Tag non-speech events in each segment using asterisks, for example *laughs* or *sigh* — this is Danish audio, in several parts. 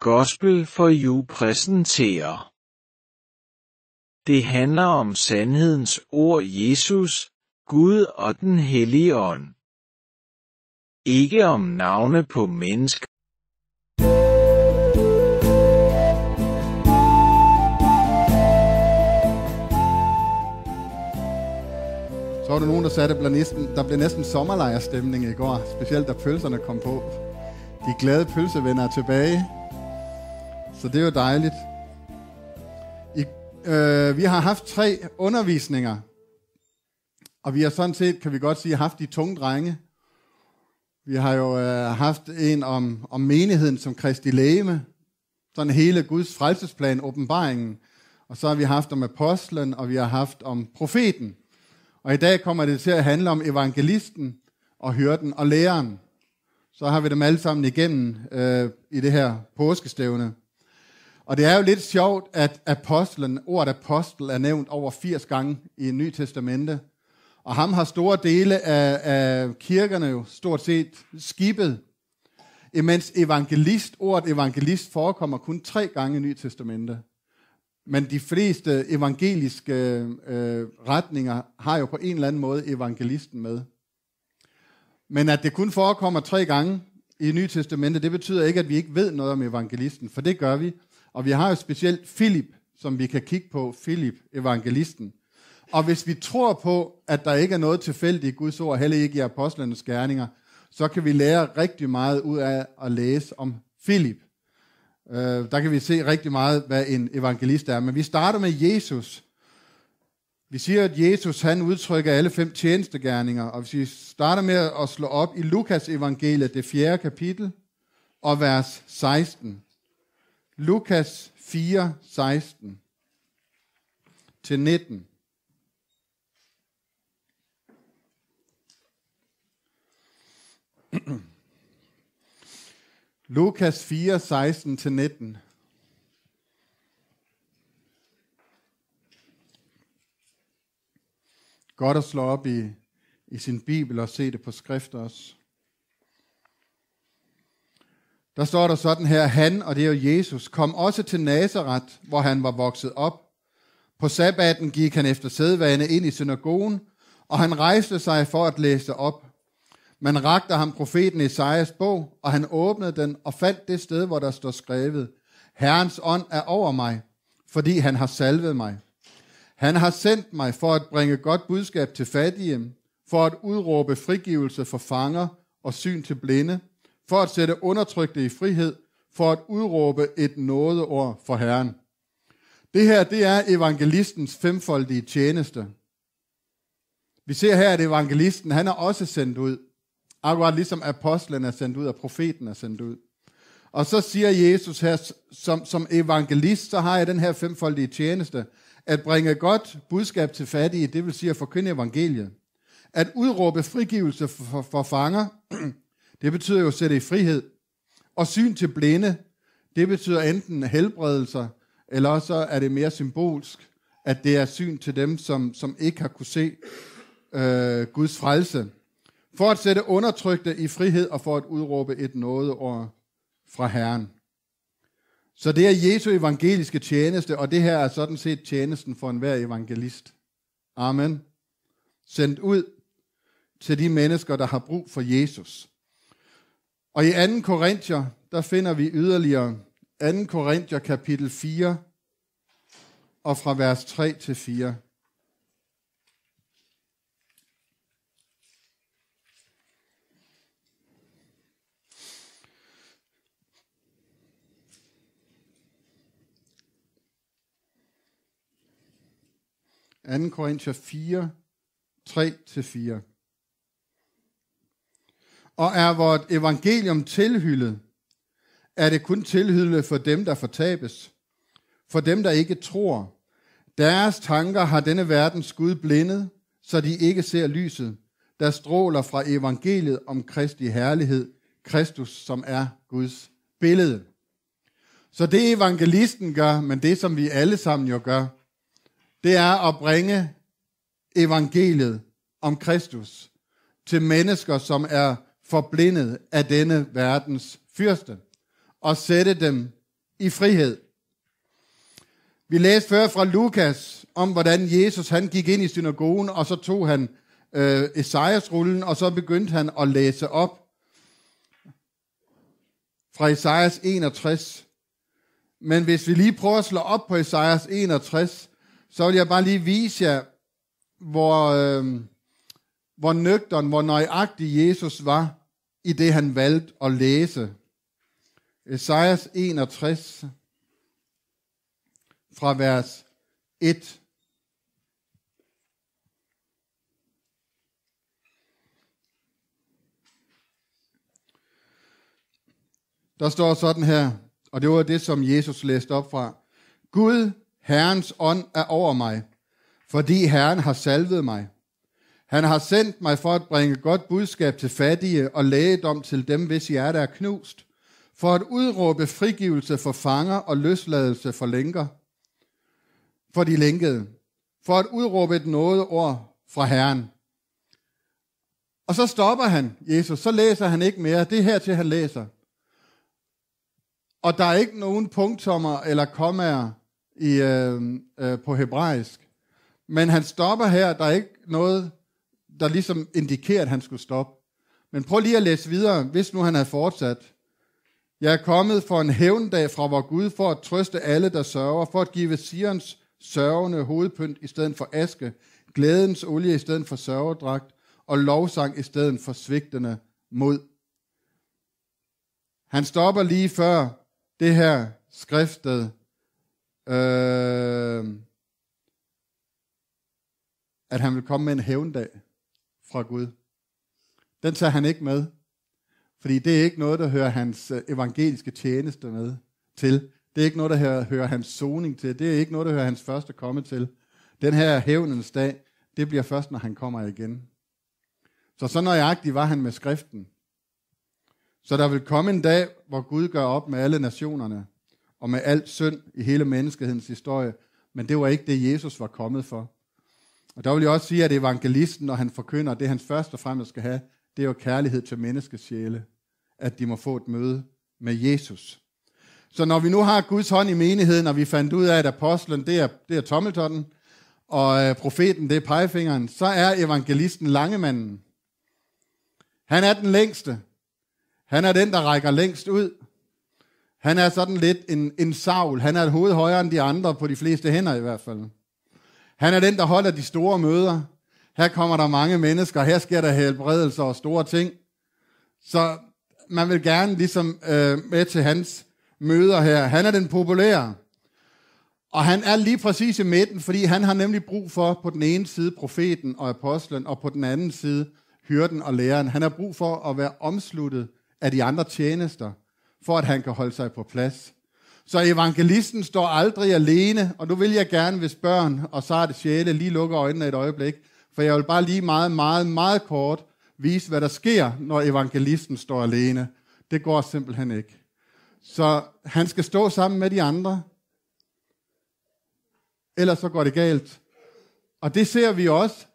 Gospel for You præsenterer. Det handler om sandhedens ord Jesus, Gud og den hellige ånd. Ikke om navne på mennesker. Så var der nogen, der sagde, at der blev næsten, der blev næsten sommerlejrstemning i går, specielt da pølserne kom på. De glade pølsevenner er tilbage, så det er jo dejligt. I, øh, vi har haft tre undervisninger, og vi har sådan set, kan vi godt sige, haft de tunge drenge. Vi har jo øh, haft en om, om menigheden som Kristi lægeme, sådan hele Guds frelsesplan, åbenbaringen. Og så har vi haft om apostlen, og vi har haft om profeten. Og i dag kommer det til at handle om evangelisten og hyrden og læreren. Så har vi dem alle sammen igennem øh, i det her påskestævne. Og det er jo lidt sjovt, at apostlen, ordet apostel er nævnt over 80 gange i Ny Testamente. Og ham har store dele af, af kirkerne jo stort set skibet. Imens evangelist, ordet evangelist forekommer kun tre gange i Ny Testamente. Men de fleste evangeliske øh, retninger har jo på en eller anden måde evangelisten med. Men at det kun forekommer tre gange i Nye Testamente, det betyder ikke, at vi ikke ved noget om evangelisten, for det gør vi. Og vi har jo specielt Filip, som vi kan kigge på, Filip, evangelisten. Og hvis vi tror på, at der ikke er noget tilfældigt i Guds ord, heller ikke i apostlenes gerninger, så kan vi lære rigtig meget ud af at læse om Filip. Øh, der kan vi se rigtig meget, hvad en evangelist er. Men vi starter med Jesus. Vi siger, at Jesus han udtrykker alle fem tjenestegærninger, og hvis vi starter med at slå op i Lukas evangeliet, det fjerde kapitel, og vers 16. Lukas 4, 16 til 19. Lukas 4, 16 til 19. Godt at slå op i, i sin bibel og se det på skrift også. Der står der sådan her, han, og det er jo Jesus, kom også til Nazareth, hvor han var vokset op. På sabbaten gik han efter sædvane ind i synagogen, og han rejste sig for at læse op. Man rakte ham profeten Esajas bog, og han åbnede den og fandt det sted, hvor der står skrevet, Herrens ånd er over mig, fordi han har salvet mig. Han har sendt mig for at bringe godt budskab til fattige, for at udråbe frigivelse for fanger og syn til blinde, for at sætte undertrykte i frihed, for at udråbe et nådeord for Herren. Det her, det er evangelistens femfoldige tjeneste. Vi ser her, at evangelisten, han er også sendt ud. Akkurat ligesom apostlen er sendt ud, og profeten er sendt ud. Og så siger Jesus her, som, som evangelist, så har jeg den her femfoldige tjeneste, at bringe godt budskab til fattige, det vil sige at forkynde evangeliet. At udråbe frigivelse for, for, for fanger, det betyder jo at sætte i frihed. Og syn til blinde, det betyder enten helbredelser, eller så er det mere symbolsk, at det er syn til dem, som, som ikke har kunne se øh, Guds frelse. For at sætte undertrykte i frihed og for at udråbe et nådeord fra Herren. Så det er Jesu evangeliske tjeneste, og det her er sådan set tjenesten for enhver evangelist. Amen. Sendt ud til de mennesker, der har brug for Jesus. Og i 2. Korinther, der finder vi yderligere 2. Korinther kapitel 4, og fra vers 3 til 4. Anden Korinther 4, 3-4. Og er vort evangelium tilhyllet, er det kun tilhyllet for dem, der fortabes. For dem, der ikke tror. Deres tanker har denne verdens Gud blindet, så de ikke ser lyset, der stråler fra evangeliet om Kristi herlighed, Kristus, som er Guds billede. Så det evangelisten gør, men det som vi alle sammen jo gør, det er at bringe evangeliet om Kristus til mennesker, som er forblindet af denne verdens fyrste, og sætte dem i frihed. Vi læste før fra Lukas om, hvordan Jesus han gik ind i synagogen, og så tog han øh, Esajas-rullen, og så begyndte han at læse op fra Esajas 61. Men hvis vi lige prøver at slå op på Esajas 61, så vil jeg bare lige vise jer, hvor, øh, hvor nøgteren, hvor nøjagtig Jesus var i det, han valgte at læse. Esajas 61 fra vers 1. Der står sådan her, og det var det, som Jesus læste op fra. Gud, Herrens ånd er over mig, fordi Herren har salvet mig. Han har sendt mig for at bringe godt budskab til fattige og lægedom til dem, hvis hjerte er knust, for at udråbe frigivelse for fanger og løsladelse for lænker, for de lænkede, for at udråbe et noget ord fra Herren. Og så stopper han, Jesus, så læser han ikke mere. Det er her til, han læser. Og der er ikke nogen punktummer eller kommaer i, øh, øh, på hebraisk. Men han stopper her, der er ikke noget, der ligesom indikerer, at han skulle stoppe. Men prøv lige at læse videre, hvis nu han havde fortsat. Jeg er kommet for en hævndag fra vor Gud, for at trøste alle, der sørger, for at give Sions sørgende hovedpynt i stedet for aske, glædens olie i stedet for sørgedragt, og lovsang i stedet for svigtende mod. Han stopper lige før det her skriftet, øh, at han vil komme med en hævndag fra Gud. Den tager han ikke med, fordi det er ikke noget, der hører hans øh, evangeliske tjeneste med til. Det er ikke noget, der hører, hører hans soning til. Det er ikke noget, der hører hans første komme til. Den her hævnens dag, det bliver først, når han kommer igen. Så så nøjagtig var han med skriften. Så der vil komme en dag, hvor Gud gør op med alle nationerne, og med al synd i hele menneskehedens historie. Men det var ikke det, Jesus var kommet for. Og der vil jeg også sige, at evangelisten, når han forkynder, det han først og fremmest skal have, det er jo kærlighed til menneskesjæle. At de må få et møde med Jesus. Så når vi nu har Guds hånd i menigheden, og vi fandt ud af, at apostlen, det er, det er tommeltotten, og øh, profeten, det er pegefingeren, så er evangelisten langemanden. Han er den længste. Han er den, der rækker længst ud. Han er sådan lidt en, en savl. Han er et hoved højere end de andre, på de fleste hænder i hvert fald. Han er den, der holder de store møder. Her kommer der mange mennesker, her sker der helbredelser og store ting. Så man vil gerne ligesom øh, med til hans møder her. Han er den populære. Og han er lige præcis i midten, fordi han har nemlig brug for på den ene side profeten og apostlen, og på den anden side hyrden og læreren. Han har brug for at være omsluttet af de andre tjenester, for at han kan holde sig på plads. Så evangelisten står aldrig alene, og nu vil jeg gerne, hvis børn og så det sjæle lige lukker øjnene et øjeblik, for jeg vil bare lige meget, meget, meget kort vise, hvad der sker, når evangelisten står alene. Det går simpelthen ikke. Så han skal stå sammen med de andre, ellers så går det galt. Og det ser vi også,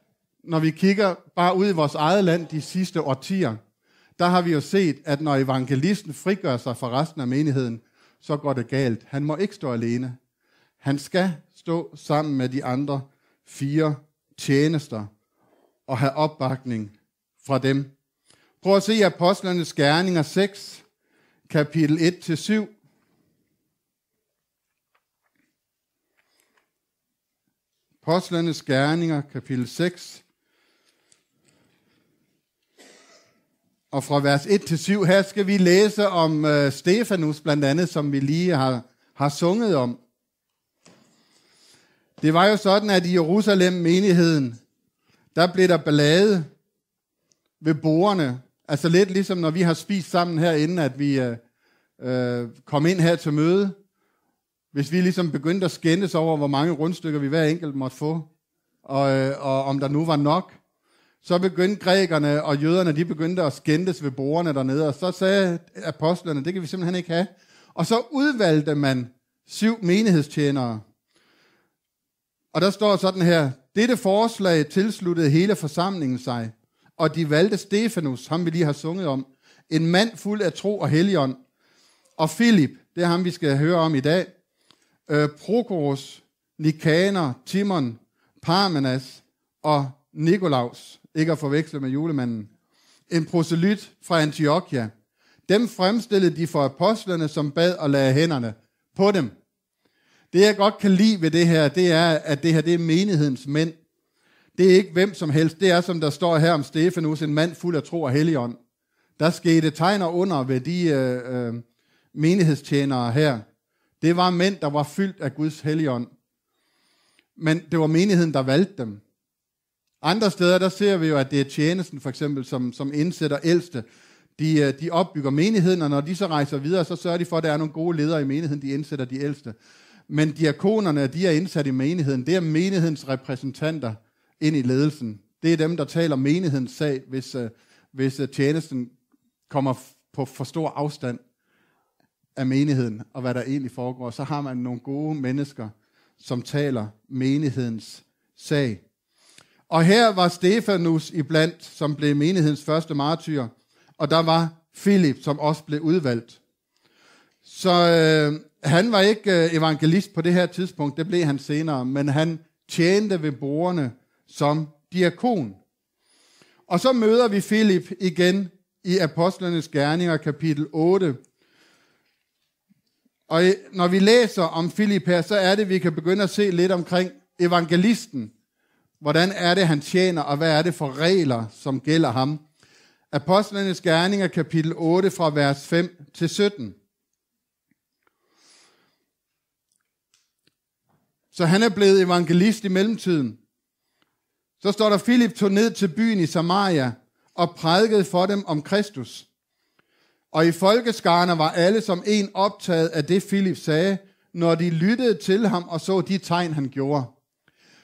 når vi kigger bare ud i vores eget land de sidste årtier. Der har vi jo set, at når evangelisten frigør sig fra resten af menigheden, så går det galt. Han må ikke stå alene. Han skal stå sammen med de andre fire tjenester og have opbakning fra dem. Prøv at se Apostlenes Gerninger 6, kapitel 1-7. Apostlenes Gerninger, kapitel 6, Og fra vers 1 til 7, her skal vi læse om øh, Stefanus blandt andet, som vi lige har, har sunget om. Det var jo sådan, at i Jerusalem menigheden, der blev der ballade ved borerne. Altså lidt ligesom når vi har spist sammen herinde, at vi øh, øh, kom ind her til møde. Hvis vi ligesom begyndte at skændes over, hvor mange rundstykker vi hver enkelt måtte få, og, øh, og om der nu var nok, så begyndte grækerne og jøderne, de begyndte at skændes ved bordene dernede, og så sagde apostlerne, det kan vi simpelthen ikke have. Og så udvalgte man syv menighedstjenere. Og der står sådan her, dette forslag tilsluttede hele forsamlingen sig, og de valgte Stefanus, ham vi lige har sunget om, en mand fuld af tro og helion, og Filip, det er ham, vi skal høre om i dag. Øh, Prokoros, Nikaner, Timon, Parmenas og Nikolaus, ikke at forveksle med julemanden. En proselyt fra Antiochia. Dem fremstillede de for apostlerne, som bad og lagde hænderne på dem. Det jeg godt kan lide ved det her, det er, at det her det er menighedens mænd. Det er ikke hvem som helst. Det er, som der står her om Stefanus, en mand fuld af tro og helligånd. Der skete tegner under ved de øh, øh, menighedstjenere her. Det var mænd, der var fyldt af Guds helligånd. Men det var menigheden, der valgte dem. Andre steder, der ser vi jo, at det er tjenesten for eksempel, som, som indsætter ældste. De, øh, de opbygger menigheden, og når de så rejser videre, så sørger de for, at der er nogle gode ledere i menigheden, de indsætter de ældste. Men diakonerne, de er indsat i menigheden. Det er menighedens repræsentanter ind i ledelsen. Det er dem, der taler menighedens sag, hvis, øh, hvis øh, tjenesten kommer på for stor afstand af menigheden, og hvad der egentlig foregår. Så har man nogle gode mennesker, som taler menighedens sag. Og her var Stefanus iblandt, som blev menighedens første martyr, og der var Philip, som også blev udvalgt. Så øh, han var ikke øh, evangelist på det her tidspunkt, det blev han senere, men han tjente ved bordene som diakon. Og så møder vi Philip igen i Apostlenes Gerninger, kapitel 8. Og når vi læser om Philip her, så er det, vi kan begynde at se lidt omkring evangelisten. Hvordan er det, han tjener, og hvad er det for regler, som gælder ham? Apostlenes Gerninger, kapitel 8, fra vers 5 til 17. Så han er blevet evangelist i mellemtiden. Så står der, Philip tog ned til byen i Samaria og prædikede for dem om Kristus. Og i folkeskarne var alle som en optaget af det, Philip sagde, når de lyttede til ham og så de tegn, han gjorde.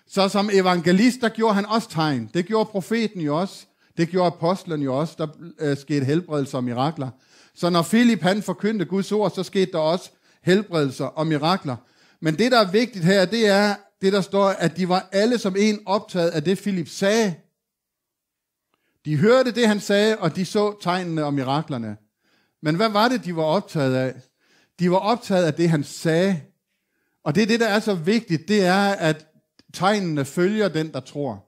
Så som evangelist, der gjorde han også tegn. Det gjorde profeten jo også. Det gjorde apostlen jo også. Der øh, skete helbredelser og mirakler. Så når Philip han forkyndte Guds ord, så skete der også helbredelser og mirakler. Men det, der er vigtigt her, det er det, der står, at de var alle som en optaget af det, Philip sagde. De hørte det, han sagde, og de så tegnene og miraklerne. Men hvad var det, de var optaget af? De var optaget af det, han sagde. Og det er det, der er så vigtigt, det er, at tegnene følger den, der tror.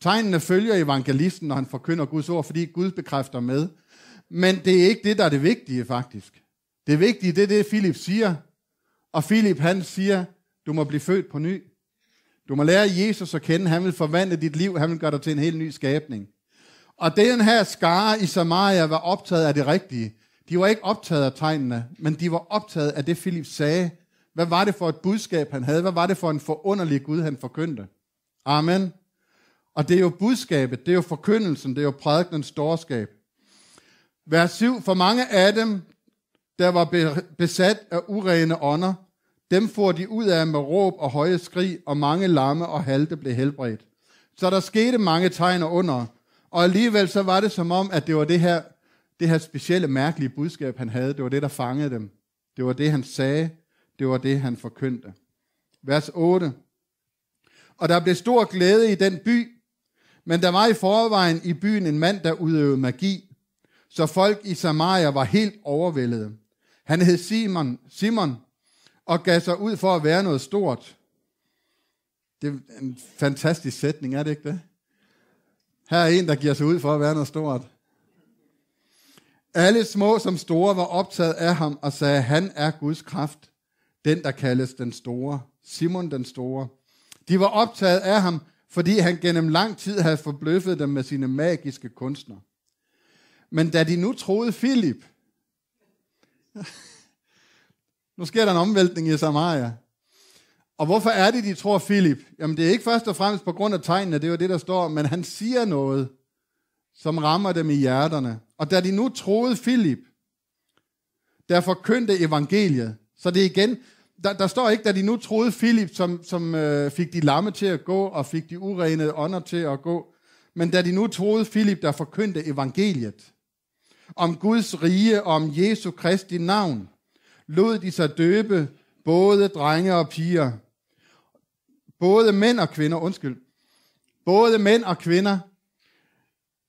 Tegnene følger evangelisten, når han forkynder Guds ord, fordi Gud bekræfter med. Men det er ikke det, der er det vigtige, faktisk. Det vigtige, det er det, Philip siger. Og Philip, han siger, du må blive født på ny. Du må lære Jesus at kende. Han vil forvandle dit liv. Han vil gøre dig til en helt ny skabning. Og den her skare i Samaria var optaget af det rigtige. De var ikke optaget af tegnene, men de var optaget af det, Philip sagde. Hvad var det for et budskab, han havde? Hvad var det for en forunderlig Gud, han forkyndte? Amen. Og det er jo budskabet, det er jo forkyndelsen, det er jo prædikens storskab. Vers 7. For mange af dem, der var besat af urene ånder, dem får de ud af med råb og høje skrig, og mange lamme og halte blev helbredt. Så der skete mange tegn under, og alligevel så var det som om, at det var det her, det her specielle, mærkelige budskab, han havde. Det var det, der fangede dem. Det var det, han sagde. Det var det, han forkyndte. Vers 8. Og der blev stor glæde i den by, men der var i forvejen i byen en mand, der udøvede magi, så folk i Samaria var helt overvældede. Han hed Simon, Simon og gav sig ud for at være noget stort. Det er en fantastisk sætning, er det ikke det? Her er en, der giver sig ud for at være noget stort. Alle små som store var optaget af ham og sagde, han er Guds kraft, den der kaldes den store, Simon den store. De var optaget af ham, fordi han gennem lang tid havde forbløffet dem med sine magiske kunstner. Men da de nu troede Filip, *laughs* nu sker der en omvæltning i Samaria. Og hvorfor er det, de tror Filip? Jamen det er ikke først og fremmest på grund af tegnene, det er jo det, der står, men han siger noget, som rammer dem i hjerterne. Og da de nu troede Filip, der forkyndte evangeliet, så det er igen, der, der står ikke, da de nu troede Filip, som, som øh, fik de lamme til at gå, og fik de urene ånder til at gå, men da de nu troede Filip, der forkyndte evangeliet, om Guds rige og om Jesu Kristi navn, lod de sig døbe, både drenge og piger. Både mænd og kvinder, undskyld. Både mænd og kvinder.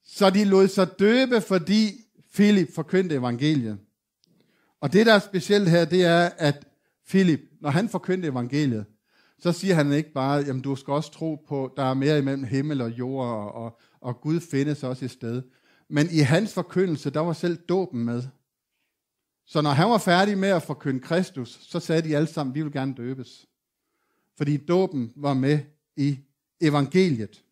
Så de lod sig døbe, fordi Filip forkyndte evangeliet. Og det, der er specielt her, det er, at Philip, når han forkyndte evangeliet, så siger han ikke bare, jamen du skal også tro på, der er mere imellem himmel og jord, og, og, og Gud findes også et sted. Men i hans forkyndelse, der var selv dåben med. Så når han var færdig med at forkynde Kristus, så sagde de alle sammen, vi vil gerne døbes. Fordi dåben var med i evangeliet.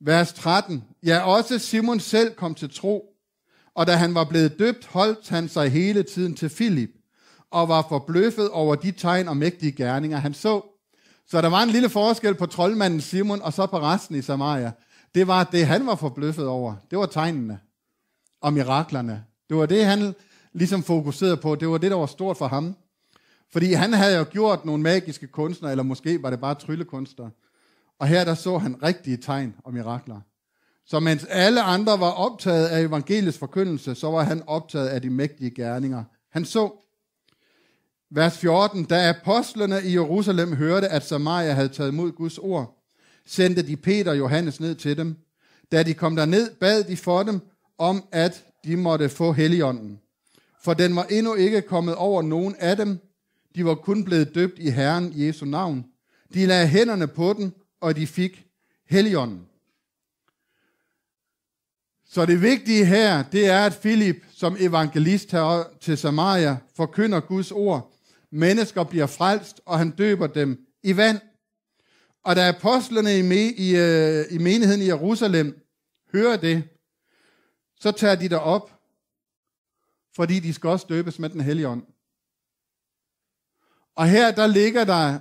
Vers 13. Ja, også Simon selv kom til tro, og da han var blevet døbt, holdt han sig hele tiden til Filip, og var forbløffet over de tegn og mægtige gerninger, han så. Så der var en lille forskel på troldmanden Simon, og så på resten i Samaria. Det var det, han var forbløffet over. Det var tegnene og miraklerne. Det var det, han ligesom fokuserede på. Det var det, der var stort for ham. Fordi han havde jo gjort nogle magiske kunstner, eller måske var det bare tryllekunster. Og her der så han rigtige tegn og mirakler. Så mens alle andre var optaget af evangeliets forkyndelse, så var han optaget af de mægtige gerninger. Han så, vers 14, da apostlene i Jerusalem hørte, at Samaria havde taget imod Guds ord, sendte de Peter og Johannes ned til dem. Da de kom derned, bad de for dem om, at de måtte få heligånden. For den var endnu ikke kommet over nogen af dem. De var kun blevet døbt i Herren Jesu navn. De lagde hænderne på den, og de fik heligånden. Så det vigtige her, det er, at Filip som evangelist her til Samaria forkynder Guds ord. Mennesker bliver frelst, og han døber dem i vand. Og da apostlerne i, me, i, øh, i menigheden i Jerusalem hører det, så tager de op, fordi de skal også døbes med den hellige ånd. Og her, der ligger der,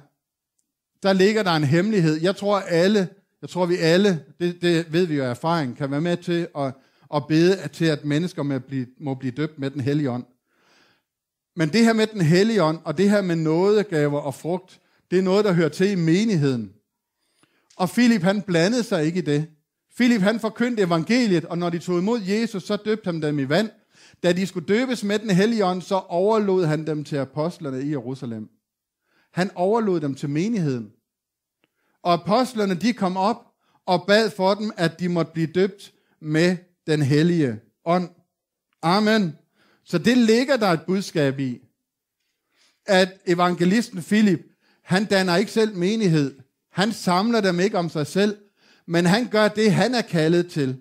der ligger der en hemmelighed. Jeg tror alle, jeg tror vi alle, det, det ved vi jo af erfaring, kan være med til at, at bede til, at mennesker må blive, må blive døbt med den hellige ånd. Men det her med den hellige ånd, og det her med nådegaver og frugt, det er noget, der hører til i menigheden. Og Filip han blandede sig ikke i det. Filip han forkyndte evangeliet, og når de tog imod Jesus, så døbte han dem i vand. Da de skulle døbes med den hellige ånd, så overlod han dem til apostlerne i Jerusalem. Han overlod dem til menigheden. Og apostlerne de kom op og bad for dem, at de måtte blive døbt med den hellige ånd. Amen. Så det ligger der et budskab i, at evangelisten Filip, han danner ikke selv menighed. Han samler dem ikke om sig selv, men han gør det, han er kaldet til.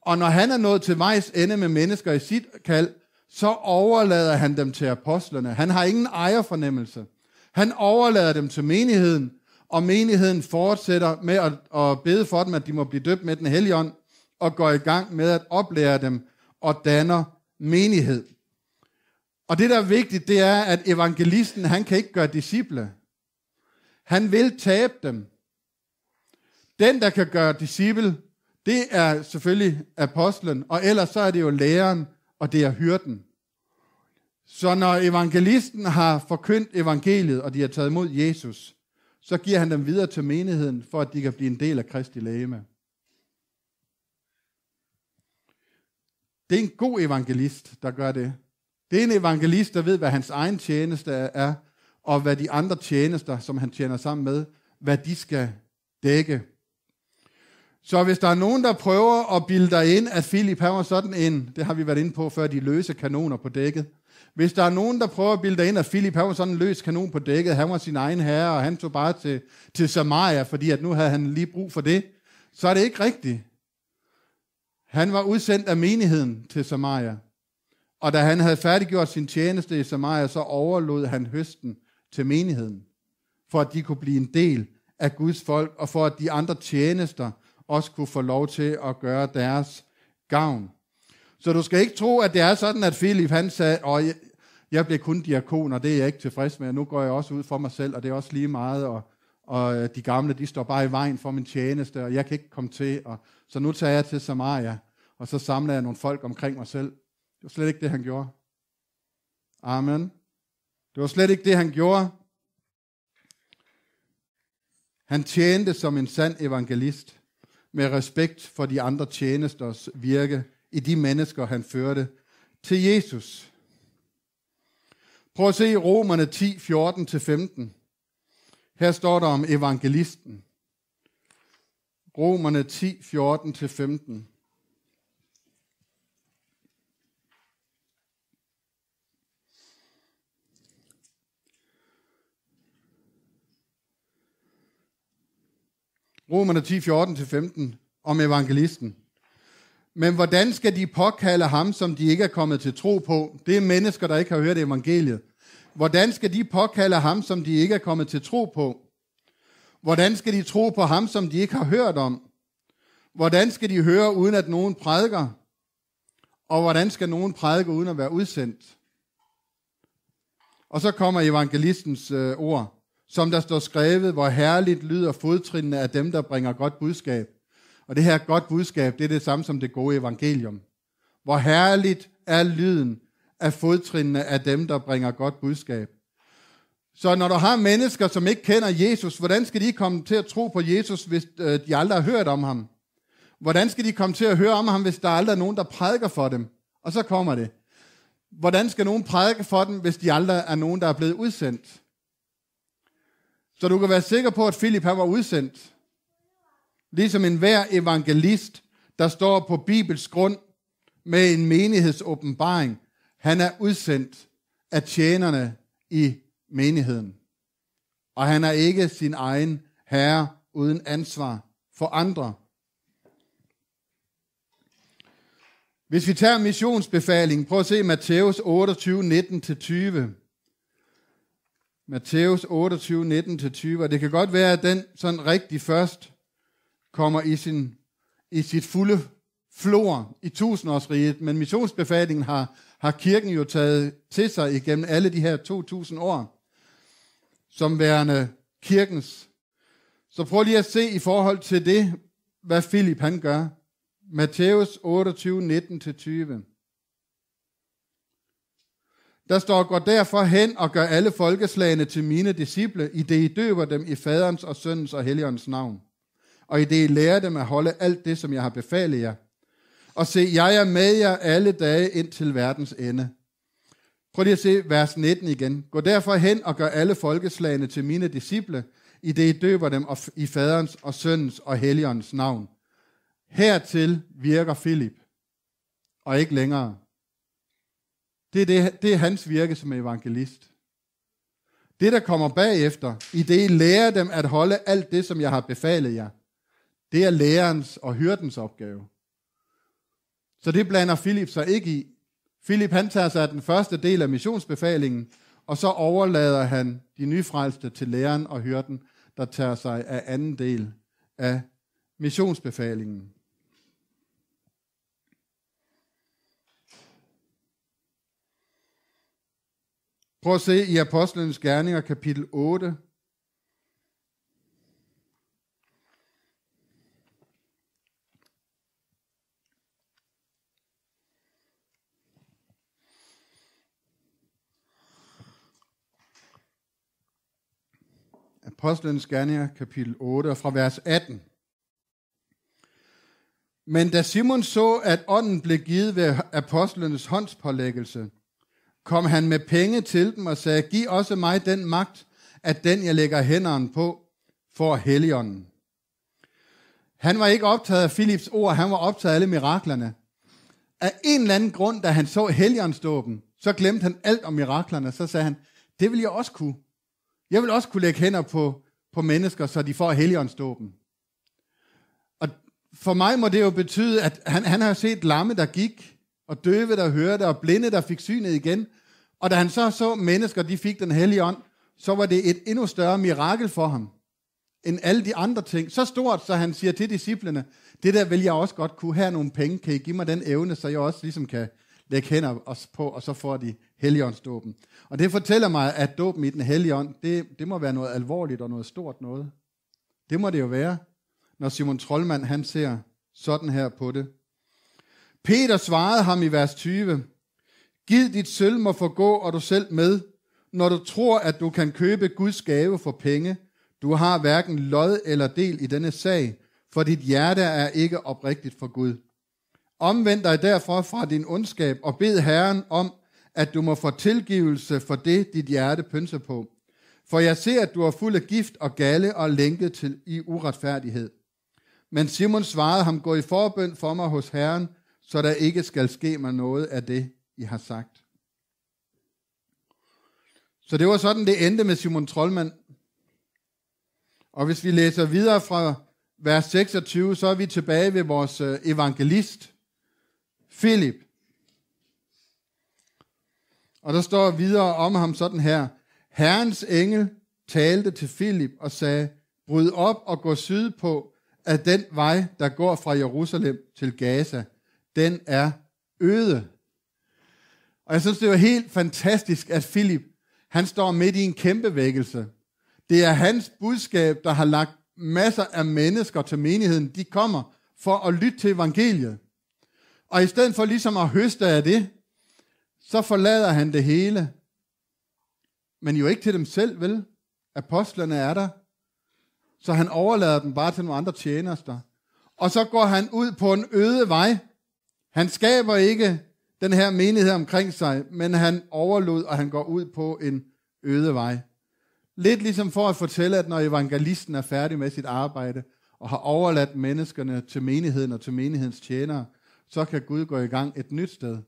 Og når han er nået til vejs ende med mennesker i sit kald, så overlader han dem til apostlerne. Han har ingen ejerfornemmelse. Han overlader dem til menigheden, og menigheden fortsætter med at, at bede for dem, at de må blive døbt med den hellige ånd, og går i gang med at oplære dem og danner menighed. Og det, der er vigtigt, det er, at evangelisten, han kan ikke gøre disciple. Han vil tabe dem. Den, der kan gøre disciple, det er selvfølgelig apostlen, og ellers så er det jo læreren, og det er hyrden. Så når evangelisten har forkyndt evangeliet, og de har taget imod Jesus, så giver han dem videre til menigheden, for at de kan blive en del af Kristi lægeme. Det er en god evangelist, der gør det. Det er en evangelist, der ved, hvad hans egen tjeneste er, og hvad de andre tjenester, som han tjener sammen med, hvad de skal dække. Så hvis der er nogen, der prøver at bilde dig ind, at Philip han var sådan en, det har vi været inde på før, de løse kanoner på dækket. Hvis der er nogen, der prøver at bilde dig ind, at Philip han var sådan en løs kanon på dækket, han var sin egen herre, og han tog bare til, til Samaria, fordi at nu havde han lige brug for det, så er det ikke rigtigt. Han var udsendt af menigheden til Samaria. Og da han havde færdiggjort sin tjeneste i Samaria, så overlod han høsten til menigheden, for at de kunne blive en del af Guds folk, og for at de andre tjenester også kunne få lov til at gøre deres gavn. Så du skal ikke tro, at det er sådan, at Philip han sagde, og jeg, jeg bliver kun diakon, og det er jeg ikke tilfreds med, og nu går jeg også ud for mig selv, og det er også lige meget, og, og øh, de gamle, de står bare i vejen for min tjeneste, og jeg kan ikke komme til, og, så nu tager jeg til Samaria, og så samler jeg nogle folk omkring mig selv. Det var slet ikke det, han gjorde. Amen. Det var slet ikke det, han gjorde. Han tjente som en sand evangelist med respekt for de andre tjenesters virke i de mennesker, han førte til Jesus. Prøv at se Romerne 10, 14-15. Her står der om evangelisten. Romerne 10, 14-15. Romerne 10, 14-15 om evangelisten. Men hvordan skal de påkalde ham, som de ikke er kommet til tro på? Det er mennesker, der ikke har hørt evangeliet. Hvordan skal de påkalde ham, som de ikke er kommet til tro på? Hvordan skal de tro på ham, som de ikke har hørt om? Hvordan skal de høre, uden at nogen prædiker? Og hvordan skal nogen prædike, uden at være udsendt? Og så kommer evangelistens øh, ord, som der står skrevet, hvor herligt lyder fodtrinene af dem, der bringer godt budskab. Og det her godt budskab, det er det samme som det gode evangelium. Hvor herligt er lyden af fodtrinene af dem, der bringer godt budskab. Så når du har mennesker, som ikke kender Jesus, hvordan skal de komme til at tro på Jesus, hvis øh, de aldrig har hørt om ham? Hvordan skal de komme til at høre om ham, hvis der aldrig er nogen, der prædiker for dem? Og så kommer det. Hvordan skal nogen prædike for dem, hvis de aldrig er nogen, der er blevet udsendt? Så du kan være sikker på, at Philip han var udsendt. Ligesom en hver evangelist, der står på Bibels grund med en menighedsåbenbaring. Han er udsendt af tjenerne i menigheden. Og han er ikke sin egen herre uden ansvar for andre. Hvis vi tager missionsbefalingen, prøv at se Matthæus 28, 19-20. Matthæus 28, 19-20, og det kan godt være, at den sådan rigtig først kommer i, sin, i sit fulde flor i tusindårsriget, men missionsbefalingen har, har kirken jo taget til sig igennem alle de her 2000 år, som værende kirkens. Så prøv lige at se i forhold til det, hvad Philip han gør. Matthæus 28, 19-20. Der står, gå derfor hen og gør alle folkeslagene til mine disciple, i det I døber dem i faderens og søndens og helligåndens navn. Og i det I lærer dem at holde alt det, som jeg har befalet jer. Og se, jeg er med jer alle dage ind til verdens ende. Prøv lige at se vers 19 igen. Gå derfor hen og gør alle folkeslagene til mine disciple, i det I døber dem i faderens og søndens og helligåndens navn. Hertil virker Filip, og ikke længere. Det er, det, det er hans virke som evangelist. Det, der kommer bagefter, i det I lærer dem at holde alt det, som jeg har befalet jer, det er lærerens og hyrdens opgave. Så det blander Filip sig ikke i. Filip han tager sig af den første del af missionsbefalingen, og så overlader han de nyfrelste til læreren og hyrden, der tager sig af anden del af missionsbefalingen. Prøv at se i Apostlenes Gerninger, kapitel 8. Apostlenes Gerninger, kapitel 8, fra vers 18. Men da Simon så, at ånden blev givet ved apostlenes håndspålæggelse, kom han med penge til dem og sagde, giv også mig den magt, at den jeg lægger hænderne på, får heligånden. Han var ikke optaget af Philips ord, han var optaget af alle miraklerne. Af en eller anden grund, da han så heligåndsdåben, så glemte han alt om miraklerne, så sagde han, det vil jeg også kunne. Jeg vil også kunne lægge hænder på, på mennesker, så de får heligåndsdåben. Og for mig må det jo betyde, at han, han har set lamme, der gik, og døve, der hørte, og blinde, der fik synet igen. Og da han så så mennesker, de fik den hellige ånd, så var det et endnu større mirakel for ham, end alle de andre ting. Så stort, så han siger til disciplene, det der vil jeg også godt kunne have nogle penge, kan I give mig den evne, så jeg også ligesom kan lægge hænder os på, og så får de helligåndsdåben. Og det fortæller mig, at dåben i den hellige ånd, det, det må være noget alvorligt og noget stort noget. Det må det jo være, når Simon Trollmann han ser sådan her på det. Peter svarede ham i vers 20, Giv dit sølv må forgå, og du selv med, når du tror, at du kan købe Guds gave for penge. Du har hverken lod eller del i denne sag, for dit hjerte er ikke oprigtigt for Gud. Omvend dig derfor fra din ondskab og bed Herren om, at du må få tilgivelse for det, dit hjerte pynser på. For jeg ser, at du er fuld af gift og galle og lænket til i uretfærdighed. Men Simon svarede ham, gå i forbøn for mig hos Herren, så der ikke skal ske mig noget af det, i har sagt. Så det var sådan, det endte med Simon Trollmann. Og hvis vi læser videre fra vers 26, så er vi tilbage ved vores øh, evangelist, Philip. Og der står videre om ham sådan her. Herrens engel talte til Philip og sagde, bryd op og gå syd på, at den vej, der går fra Jerusalem til Gaza, den er øde. Og jeg synes, det var helt fantastisk, at Philip, han står midt i en kæmpe vækkelse. Det er hans budskab, der har lagt masser af mennesker til menigheden. De kommer for at lytte til evangeliet. Og i stedet for ligesom at høste af det, så forlader han det hele. Men jo ikke til dem selv, vel? Apostlerne er der. Så han overlader dem bare til nogle andre tjenester. Og så går han ud på en øde vej. Han skaber ikke den her menighed omkring sig, men han overlod, og han går ud på en øde vej. Lidt ligesom for at fortælle, at når evangelisten er færdig med sit arbejde, og har overladt menneskerne til menigheden og til menighedens tjenere, så kan Gud gå i gang et nyt sted.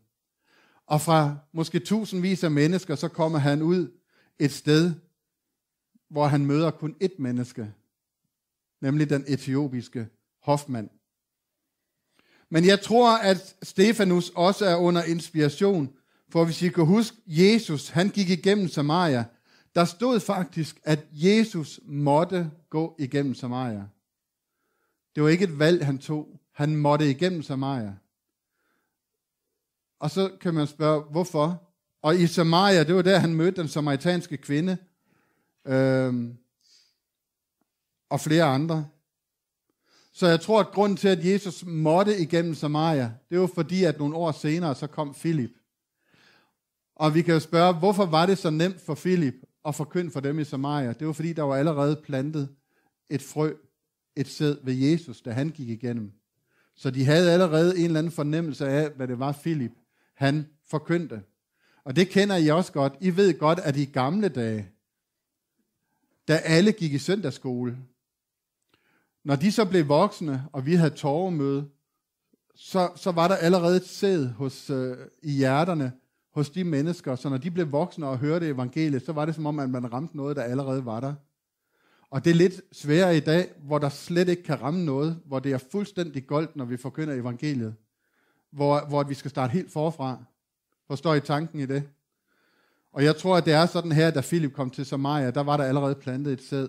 Og fra måske tusindvis af mennesker, så kommer han ud et sted, hvor han møder kun ét menneske, nemlig den etiopiske hofmand. Men jeg tror, at Stefanus også er under inspiration, for hvis I kan huske, Jesus, han gik igennem Samaria. Der stod faktisk, at Jesus måtte gå igennem Samaria. Det var ikke et valg, han tog. Han måtte igennem Samaria. Og så kan man spørge, hvorfor? Og i Samaria, det var der, han mødte den samaritanske kvinde, øhm, og flere andre. Så jeg tror, at grunden til, at Jesus måtte igennem Samaria, det var fordi, at nogle år senere, så kom Filip. Og vi kan jo spørge, hvorfor var det så nemt for Filip at forkynde for dem i Samaria? Det var fordi, der var allerede plantet et frø, et sæd ved Jesus, da han gik igennem. Så de havde allerede en eller anden fornemmelse af, hvad det var, Filip han forkyndte. Og det kender I også godt. I ved godt, at i gamle dage, da alle gik i søndagsskole, når de så blev voksne, og vi havde torvemøde, så, så var der allerede et sæd hos, øh, i hjerterne hos de mennesker, så når de blev voksne og hørte evangeliet, så var det som om, at man ramte noget, der allerede var der. Og det er lidt sværere i dag, hvor der slet ikke kan ramme noget, hvor det er fuldstændig goldt, når vi forkynder evangeliet hvor, hvor vi skal starte helt forfra. Forstår I tanken i det? Og jeg tror, at det er sådan her, da Philip kom til Samaria, der var der allerede plantet et sæd,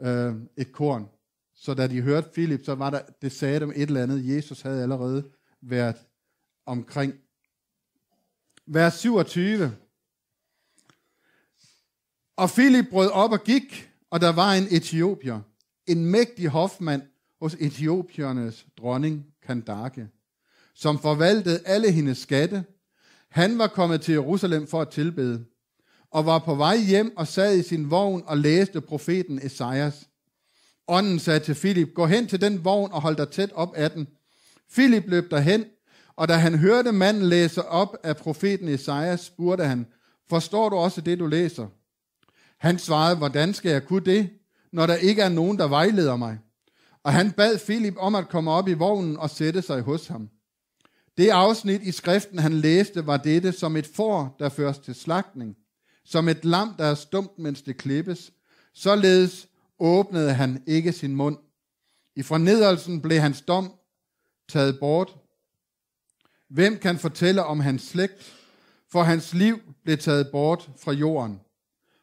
øh, et korn. Så da de hørte Philip, så var der, det sagde dem et eller andet. Jesus havde allerede været omkring. Vers 27. Og Philip brød op og gik, og der var en etiopier, en mægtig hofmand hos etiopiernes dronning Kandake som forvaltede alle hendes skatte. Han var kommet til Jerusalem for at tilbede, og var på vej hjem og sad i sin vogn og læste profeten Esajas. Ånden sagde til Filip, gå hen til den vogn og hold dig tæt op af den. Filip løb derhen, og da han hørte manden læse op af profeten Esajas, spurgte han, forstår du også det, du læser? Han svarede, hvordan skal jeg kunne det, når der ikke er nogen, der vejleder mig? Og han bad Filip om at komme op i vognen og sætte sig hos ham. Det afsnit i skriften, han læste, var dette som et får, der føres til slagtning, som et lam, der er stumt, mens det klippes. Således åbnede han ikke sin mund. I fornedrelsen blev hans dom taget bort. Hvem kan fortælle om hans slægt? For hans liv blev taget bort fra jorden.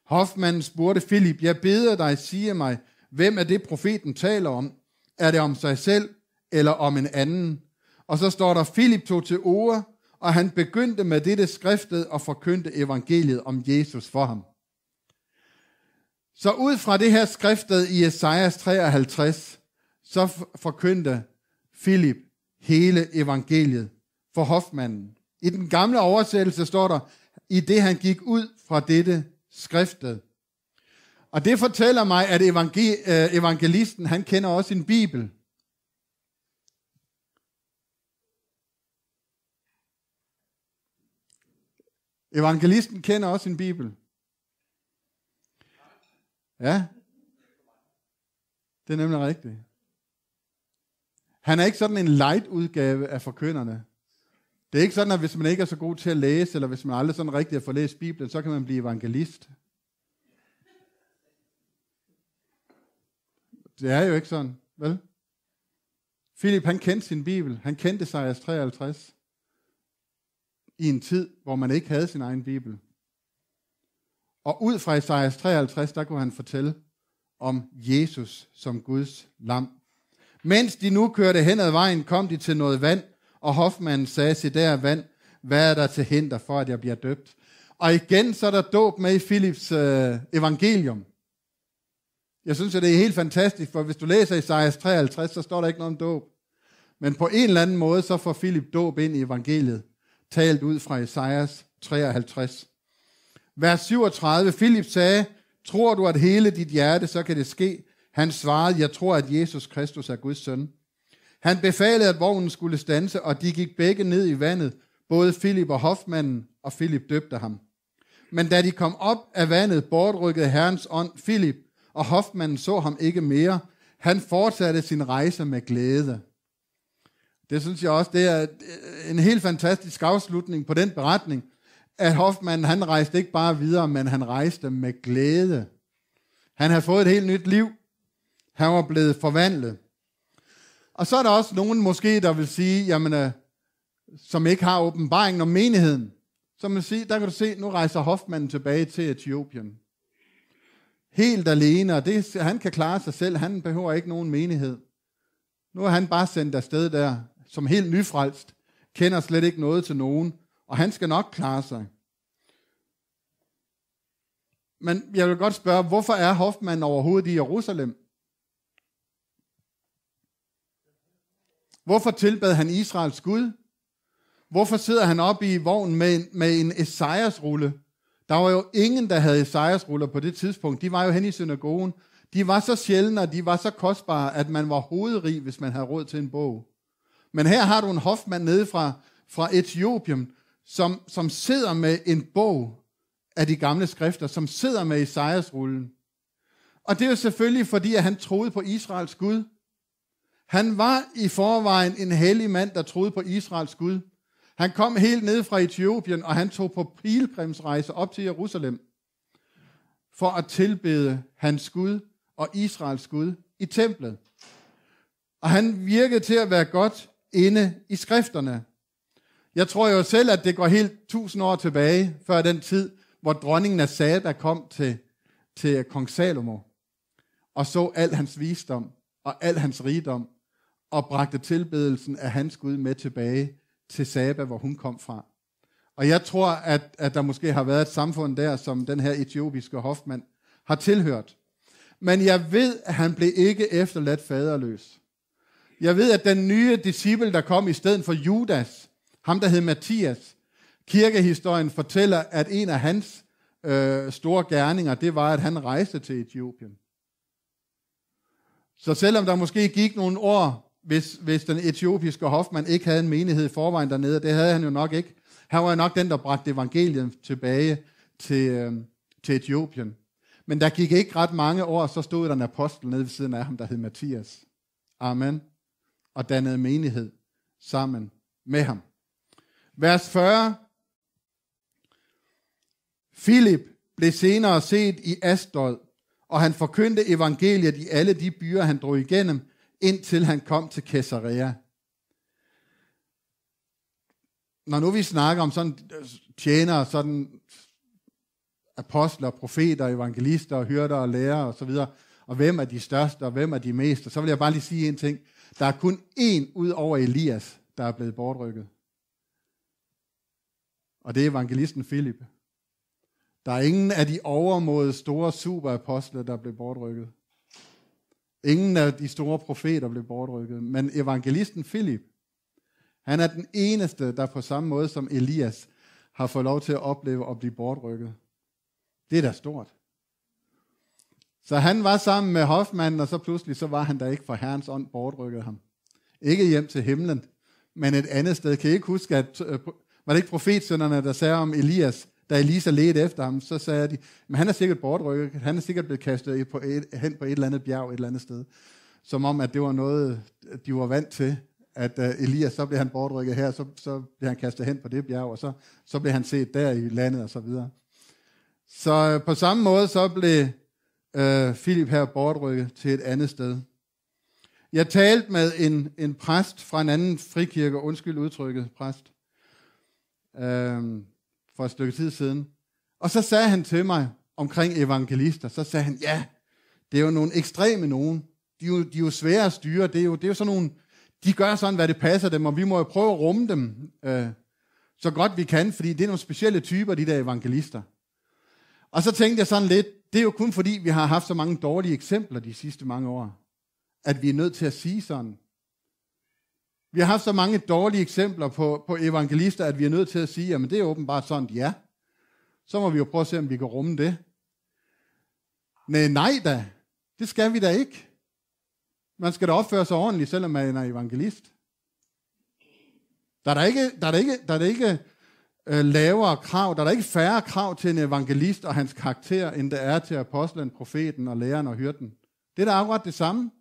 Hofmanden spurgte Filip, jeg beder dig, sige mig, hvem er det profeten taler om? Er det om sig selv eller om en anden? Og så står der, Filip tog til ord, og han begyndte med dette skriftet og forkyndte evangeliet om Jesus for ham. Så ud fra det her skriftet i Esajas 53, så forkyndte Filip hele evangeliet for hofmanden. I den gamle oversættelse står der, i det han gik ud fra dette skriftet. Og det fortæller mig, at øh, evangelisten, han kender også en bibel. Evangelisten kender også sin bibel. Ja. Det er nemlig rigtigt. Han er ikke sådan en light udgave af forkynderne. Det er ikke sådan, at hvis man ikke er så god til at læse, eller hvis man aldrig sådan rigtig har fået læst Bibelen, så kan man blive evangelist. Det er jo ikke sådan, vel? Philip, han kendte sin bibel. Han kendte Esajas 53 i en tid, hvor man ikke havde sin egen bibel. Og ud fra Esajas 53, der kunne han fortælle om Jesus som Guds lam. Mens de nu kørte hen ad vejen, kom de til noget vand, og hofmanden sagde, se der vand, hvad er der til hinder for, at jeg bliver døbt? Og igen så er der dåb med i Philips øh, evangelium. Jeg synes, at det er helt fantastisk, for hvis du læser Esajas 53, så står der ikke noget om dåb. Men på en eller anden måde, så får Philip dåb ind i evangeliet, talt ud fra Esajas 53. Vers 37, Philip sagde, tror du, at hele dit hjerte, så kan det ske? Han svarede, jeg tror, at Jesus Kristus er Guds søn. Han befalede, at vognen skulle stanse, og de gik begge ned i vandet, både Philip og hofmanden, og Philip døbte ham. Men da de kom op af vandet, bortrykkede Herrens ånd Philip, og hofmanden så ham ikke mere. Han fortsatte sin rejse med glæde. Det synes jeg også, det er øh, en helt fantastisk afslutning på den beretning, at Hoffmann, han rejste ikke bare videre, men han rejste med glæde. Han har fået et helt nyt liv. Han var blevet forvandlet. Og så er der også nogen måske, der vil sige, jamen, øh, som ikke har åbenbaringen om menigheden. som vil sige, der kan du se, nu rejser hofmanden tilbage til Etiopien. Helt alene, og det, han kan klare sig selv. Han behøver ikke nogen menighed. Nu er han bare sendt afsted der, som helt nyfrelst. Kender slet ikke noget til nogen. Og han skal nok klare sig. Men jeg vil godt spørge, hvorfor er Hoffmann overhovedet i Jerusalem? Hvorfor tilbad han Israels Gud? Hvorfor sidder han oppe i vognen med, med en Esajas-rulle? Der var jo ingen, der havde Esajas-ruller på det tidspunkt. De var jo hen i synagogen. De var så sjældne, og de var så kostbare, at man var hovedrig, hvis man havde råd til en bog. Men her har du en hofmand nede fra, fra Etiopien, som, som sidder med en bog af de gamle skrifter, som sidder med Isaias-rullen. Og det er jo selvfølgelig fordi, at han troede på Israels Gud. Han var i forvejen en hellig mand, der troede på Israels Gud. Han kom helt ned fra Etiopien, og han tog på pilgrimsrejse op til Jerusalem for at tilbede hans Gud og Israels Gud i templet. Og han virkede til at være godt inde i skrifterne. Jeg tror jo selv, at det går helt tusind år tilbage, før den tid, hvor dronningen af Saba kom til, til kong Salomo, og så al hans visdom og al hans rigdom, og bragte tilbedelsen af hans Gud med tilbage til Saba, hvor hun kom fra. Og jeg tror, at, at der måske har været et samfund der, som den her etiopiske hofmand har tilhørt. Men jeg ved, at han blev ikke efterladt faderløs. Jeg ved, at den nye disciple, der kom i stedet for Judas, ham der hed Mathias, kirkehistorien fortæller, at en af hans øh, store gerninger, det var, at han rejste til Etiopien. Så selvom der måske gik nogle år, hvis, hvis den etiopiske hofmand ikke havde en menighed i forvejen dernede, det havde han jo nok ikke. Han var jo nok den, der bragte evangeliet tilbage til, øh, til Etiopien. Men der gik ikke ret mange år, så stod der en apostel nede ved siden af ham, der hed Mathias. Amen. Og dannede menighed sammen med ham. Vers 40. Philip blev senere set i Asdod, og han forkyndte evangeliet i alle de byer, han drog igennem, indtil han kom til Caesarea. Når nu vi snakker om sådan øh, tjenere, sådan apostler, profeter, evangelister, hyrder og lærere osv., og hvem er de største, og hvem er de mest, så vil jeg bare lige sige en ting. Der er kun én ud over Elias, der er blevet bortrykket. Og det er evangelisten Philip. Der er ingen af de overmåde store superapostler, der blev bortrykket. Ingen af de store profeter blev bortrykket, men evangelisten Philip, han er den eneste, der på samme måde som Elias har fået lov til at opleve at blive bortrykket. Det er da stort. Så han var sammen med hofmanden, og så pludselig så var han der ikke, for Herrens ånd bortrykkede ham. Ikke hjem til himlen, men et andet sted. Kan I ikke huske, at øh, var det ikke profetsønderne, der sagde om Elias, da Elisa ledte efter ham, så sagde de, men han er sikkert bortrykket, han er sikkert blevet kastet på et, hen på et eller andet bjerg et eller andet sted. Som om, at det var noget, de var vant til, at uh, Elias, så blev han bortrykket her, så, så blev han kastet hen på det bjerg, og så, så blev han set der i landet og så videre. Så uh, på samme måde, så blev uh, Philip her bortrykket til et andet sted. Jeg talte med en, en præst fra en anden frikirke, undskyld udtrykket, præst, øh, for et stykke tid siden. Og så sagde han til mig omkring evangelister, så sagde han, ja, det er jo nogle ekstreme nogen. De er jo, de er jo svære at styre. Det er jo, det er jo sådan nogle, de gør sådan, hvad det passer dem, og vi må jo prøve at rumme dem øh, så godt vi kan, fordi det er nogle specielle typer, de der evangelister. Og så tænkte jeg sådan lidt, det er jo kun fordi, vi har haft så mange dårlige eksempler de sidste mange år, at vi er nødt til at sige sådan. Vi har haft så mange dårlige eksempler på, på evangelister, at vi er nødt til at sige, at det er åbenbart sådan, ja. Så må vi jo prøve at se, om vi kan rumme det. Nej, nej da. Det skal vi da ikke. Man skal da opføre sig ordentligt, selvom man er evangelist. Der er der ikke, der er der ikke, der er der ikke øh, lavere krav, der er der ikke færre krav til en evangelist og hans karakter, end der er til apostlen, profeten og læreren og hyrden. Det er da akkurat det samme.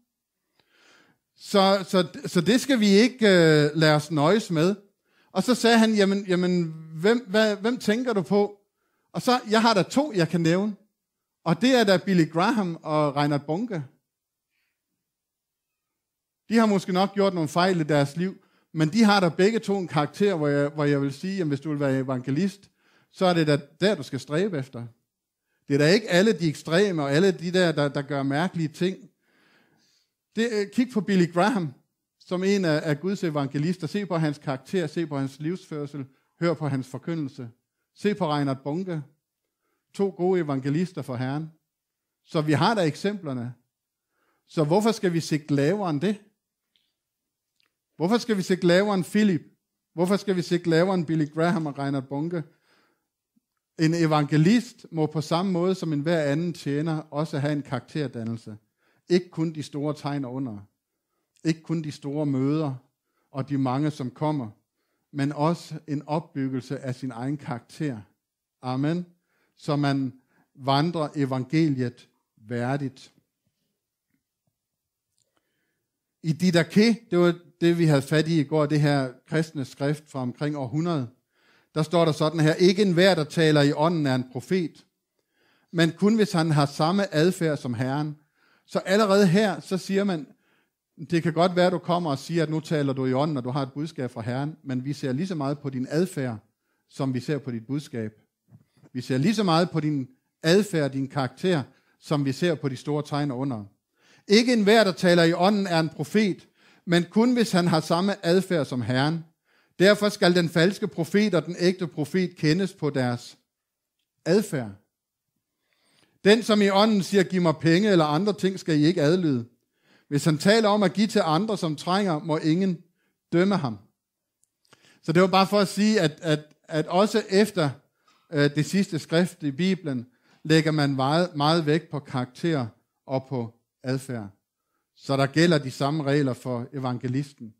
Så, så, så det skal vi ikke øh, lade os nøjes med. Og så sagde han, jamen, jamen hvem, hvad, hvem tænker du på? Og så, jeg har der to, jeg kan nævne. Og det er da Billy Graham og Reinhard Bunke. De har måske nok gjort nogle fejl i deres liv, men de har der begge to en karakter, hvor jeg, hvor jeg vil sige, at hvis du vil være evangelist, så er det da der, du skal stræbe efter. Det er da ikke alle de ekstreme og alle de der, der, der gør mærkelige ting. Det, øh, kig på Billy Graham, som en af, af Guds evangelister. Se på hans karakter, se på hans livsførsel, hør på hans forkyndelse. Se på Reinhard Bunke. To gode evangelister for Herren. Så vi har da eksemplerne. Så hvorfor skal vi sigte lavere end det? Hvorfor skal vi sigte lavere end Philip? Hvorfor skal vi sigte lavere end Billy Graham og Reinhard Bunke? En evangelist må på samme måde som enhver anden tjener også have en karakterdannelse. Ikke kun de store tegn under. Ikke kun de store møder og de mange, som kommer, men også en opbyggelse af sin egen karakter. Amen. Så man vandrer evangeliet værdigt. I Didache, det var det vi havde fat i i går, det her kristne skrift fra omkring århundrede, der står der sådan her, ikke enhver, der taler i ånden, er en profet, men kun hvis han har samme adfærd som Herren. Så allerede her, så siger man, det kan godt være, at du kommer og siger, at nu taler du i ånden, og du har et budskab fra Herren, men vi ser lige så meget på din adfærd, som vi ser på dit budskab. Vi ser lige så meget på din adfærd, din karakter, som vi ser på de store tegn under. Ikke enhver, der taler i ånden, er en profet, men kun hvis han har samme adfærd som Herren. Derfor skal den falske profet og den ægte profet kendes på deres adfærd. Den, som i ånden siger, giv mig penge eller andre ting, skal I ikke adlyde. Hvis han taler om at give til andre, som trænger, må ingen dømme ham. Så det var bare for at sige, at, at, at også efter øh, det sidste skrift i Bibelen, lægger man meget, meget vægt på karakter og på adfærd. Så der gælder de samme regler for evangelisten,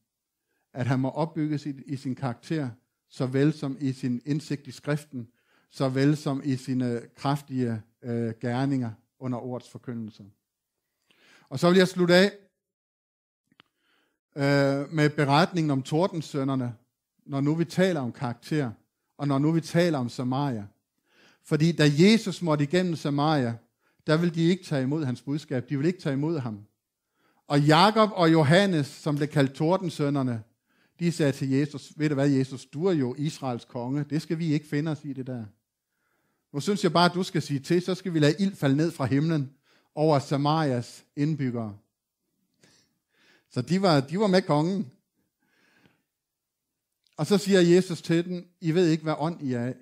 at han må opbygges i, i sin karakter, såvel som i sin indsigt i skriften, såvel som i sine kraftige øh, gerninger under ordets forkyndelse. Og så vil jeg slutte af øh, med beretningen om tordensønderne, når nu vi taler om karakter, og når nu vi taler om Samaria. Fordi da Jesus måtte igennem Samaria, der vil de ikke tage imod hans budskab. De vil ikke tage imod ham. Og Jakob og Johannes, som blev kaldt tordensønderne, de sagde til Jesus, ved du hvad Jesus, du er jo Israels konge, det skal vi ikke finde os i det der. Nu synes jeg bare, at du skal sige til, så skal vi lade ild falde ned fra himlen over Samarias indbyggere. Så de var, de var med kongen. Og så siger Jesus til dem, I ved ikke, hvad ånd I er af.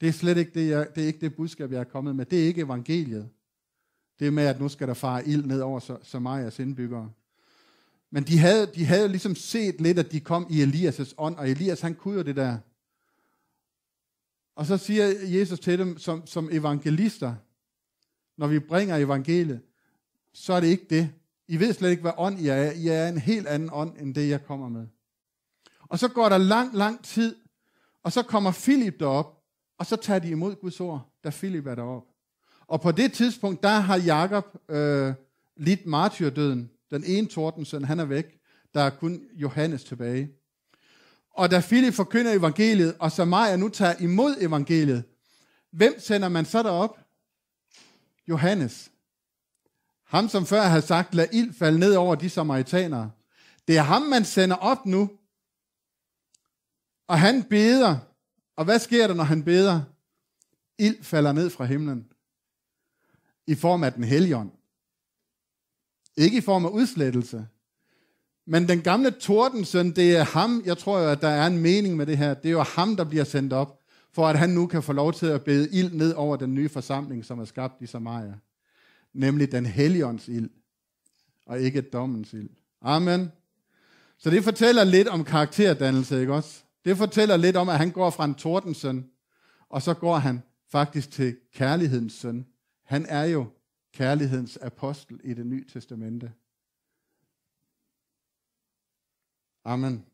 Det er slet ikke det, jeg, det, er ikke det budskab, jeg er kommet med. Det er ikke evangeliet. Det er med, at nu skal der fare ild ned over Samarias indbyggere. Men de havde, de havde ligesom set lidt, at de kom i Elias' ånd, og Elias han kunne jo det der. Og så siger Jesus til dem som, som evangelister, når vi bringer evangeliet, så er det ikke det. I ved slet ikke, hvad ånd I er. I er en helt anden ånd, end det, jeg kommer med. Og så går der lang, lang tid, og så kommer Filip derop, og så tager de imod Guds ord, da Filip er derop. Og på det tidspunkt, der har Jakob øh, lidt martyrdøden. Den ene tordensøn, han er væk. Der er kun Johannes tilbage. Og da Philip forkynder evangeliet, og Samaria nu tager imod evangeliet, hvem sender man så derop? Johannes. Ham, som før havde sagt, lad ild falde ned over de samaritanere. Det er ham, man sender op nu. Og han beder. Og hvad sker der, når han beder? Ild falder ned fra himlen. I form af den helligånd. Ikke i form af udslettelse. Men den gamle tordensøn, det er ham, jeg tror jo, at der er en mening med det her. Det er jo ham, der bliver sendt op, for at han nu kan få lov til at bede ild ned over den nye forsamling, som er skabt i Samaria. Nemlig den helligånds ild, og ikke dommens ild. Amen. Så det fortæller lidt om karakterdannelse, ikke også? Det fortæller lidt om, at han går fra en tordensøn, og så går han faktisk til kærlighedens søn. Han er jo kærlighedens apostel i det nye testamente. Amen.